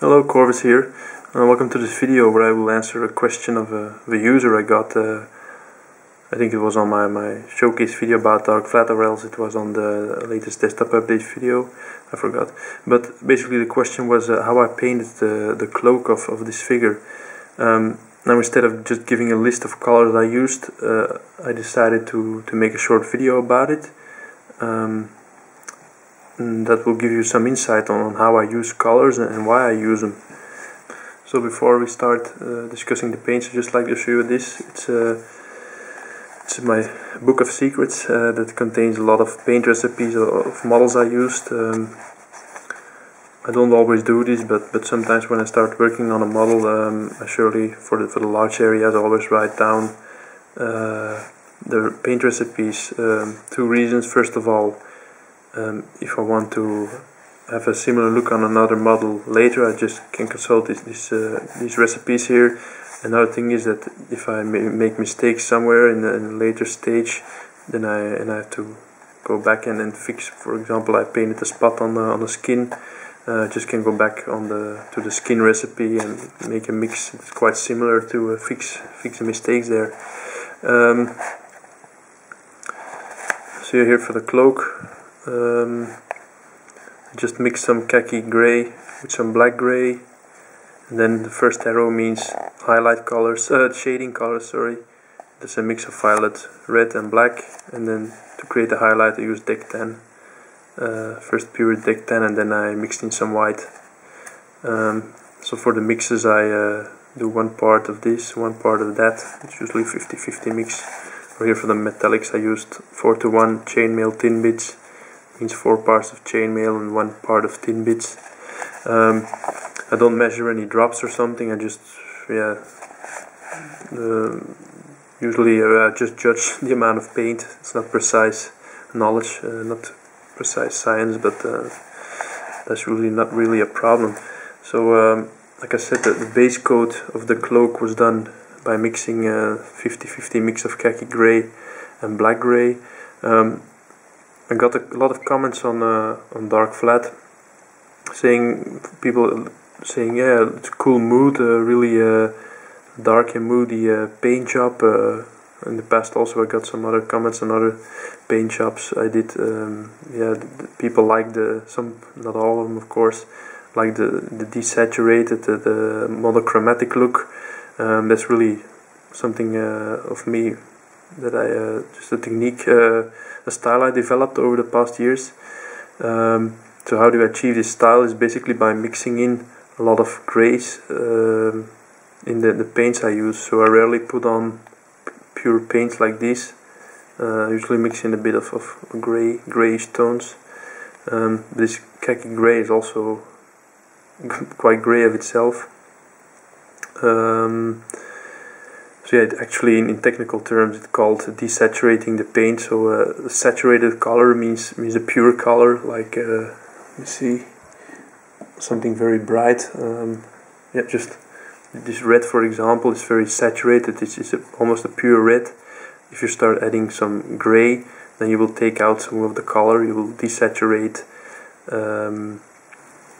Hello, Corvus here. Uh, welcome to this video where I will answer a question of a, of a user I got. Uh, I think it was on my, my showcase video about Dark Vlad or else it was on the latest desktop update video. I forgot. But basically the question was uh, how I painted the, the cloak of, of this figure. Um, now instead of just giving a list of colors I used, uh, I decided to, to make a short video about it. Um, that will give you some insight on how I use colors and why I use them. So before we start uh, discussing the paints, I'd just like to show you this. It's, uh, it's my book of secrets uh, that contains a lot of paint recipes of models I used. Um, I don't always do this, but, but sometimes when I start working on a model, um, I surely, for the, for the large areas, I always write down uh, the paint recipes. Um, two reasons. First of all, um, if I want to have a similar look on another model later I just can consult this, this uh, these recipes here. Another thing is that if I make mistakes somewhere in, in, a later stage then I and I have to go back and, and fix for example I painted a spot on the, on the skin. Uh, just can go back on the to the skin recipe and make a mix it's quite similar to uh, fix fix the mistakes there. Um, so here for the cloak um, just mix some khaki gray with some black gray and then the first arrow means highlight colors, uh, shading colors, sorry. There's a mix of violet, red and black and then to create the highlight I use Deck Tan. Uh, first pure Deck Tan and then I mixed in some white. Um, so for the mixes I uh, do one part of this, one part of that. It's usually 50-50 mix. Or here for the metallics I used 4 to 1 chainmail Tin Bitz means four parts of chainmail and one part of Tin Bitz. Um, I don't measure any drops or something. I just yeah. Uh, usually I just judge the amount of paint. It's not precise knowledge, uh, not precise science, but uh, that's really not really a problem. So um, like I said, the, the, base coat of the cloak was done by mixing a 50-50 uh, mix of khaki gray and black gray. Um, I got a lot of comments on uh, on Dark Vlad, saying people saying yeah it's a cool mood, uh, really uh, dark and moody paint job. In the past also I got some other comments on other paint jobs I did. Um, yeah, people like the some not all of them of course like the the desaturated the, the monochromatic look. Um, that's really something uh, of me that I just a technique a style I developed over the past years. Um, so how do I achieve this style is basically by mixing in a lot of grays uh, in the, the paints I use. So I rarely put on pure paints like this. Uh, usually mix in a bit of, of gray, grayish tones. Um, this khaki gray is also quite gray of itself. Um, so yeah, actually in, in, technical terms it's called desaturating the paint. So uh, saturated color means means a pure color, like uh, you see something very bright. Um, yeah, just this red, for example, is very saturated. It's, it's a, almost a pure red. If you start adding some gray, then you will take out some of the color. You will desaturate um,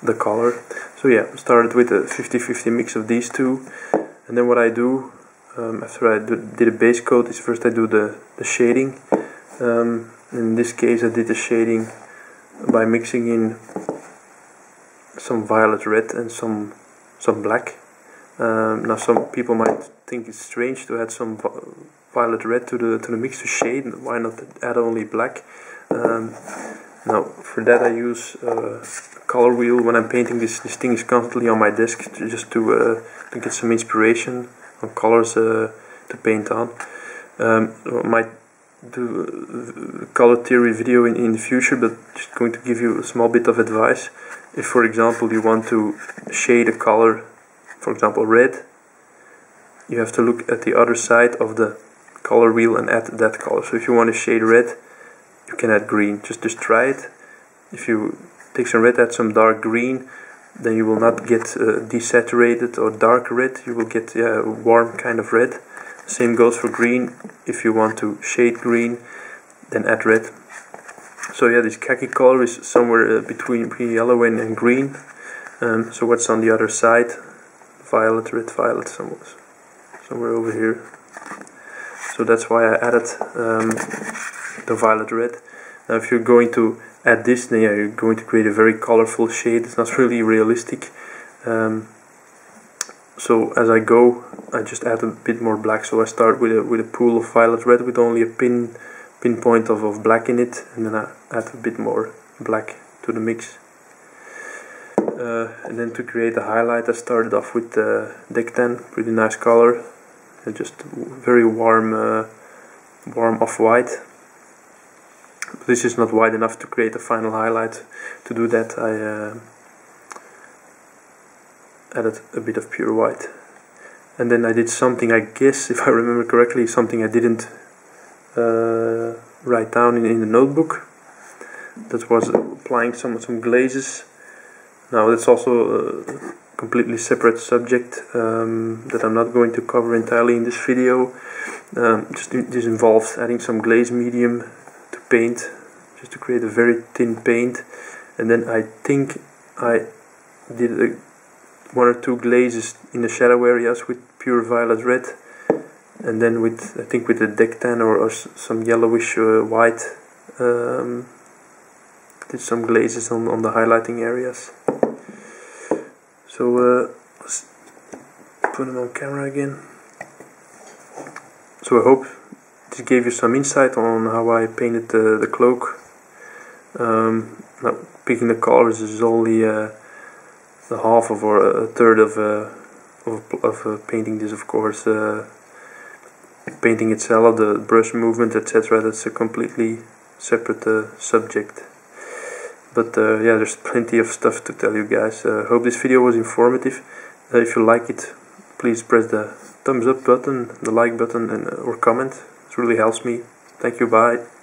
the color. So yeah, started with a 50-50 mix of these two, and then what I do um, after I do, did a base coat is first I do the, the shading. Um, in this case I did the shading by mixing in some violet red and some some black. Um, now some people might think it's strange to add some violet red to the to the mix to shade why not add only black? Um, now for that I use uh, a color wheel when I'm painting. This this thing is constantly on my desk to, just to, uh, to get some inspiration. on colors uh, to paint on. Um, I might do a color theory video in, in the future, but just going to give you a small bit of advice. If, for example, you want to shade a color, for example, red, you have to look at the other side of the color wheel and add that color. So if you want to shade red, you can add green. Just just try it. If you take some red, add some dark green, then you will not get uh, desaturated or dark red you will get yeah, a warm kind of red same goes for green if you want to shade green then add red so yeah this khaki color is somewhere uh, between, yellow and, and green Um, so what's on the other side? Violet, red, violet, somewhere, somewhere over here. So that's why I added um, the violet red. Now if you're going to add this, then you're going to create a very colorful shade. It's not really realistic. Um, so as I go, I just add a bit more black. So I start with a with a pool of violet red with only a pin pinpoint of, of black in it, and then I add a bit more black to the mix. Uh, and then to create the highlight, I started off with the Deck Tan, pretty nice color, and just very warm, uh, warm off-white. This is not wide enough to create a final highlight. To do that, I uh, added a bit of pure white. And then I did something I guess if I remember correctly something I didn't uh, write down in, in the notebook. That was applying some some glazes. Now that's also a completely separate subject um, that I'm not going to cover entirely in this video. Um, just this involves adding some glaze medium to paint just to create a very thin paint. And then I think I did a one or two glazes in the shadow areas with pure violet red. And then with I think with a deck tan or, or some yellowish uh, white um, did some glazes on, on the highlighting areas. So uh, let's put them on camera again. So I hope this gave you some insight on how I painted the, the cloak. Um, now picking the colors is only uh, the half of or a third of uh, of, of uh, painting this of course uh, painting itself the brush movement etc that's a completely separate uh, subject. But uh, yeah there's plenty of stuff to tell you guys. Uh, hope this video was informative. If you like it please press the thumbs up button the like button and or comment it really helps me. Thank you. Bye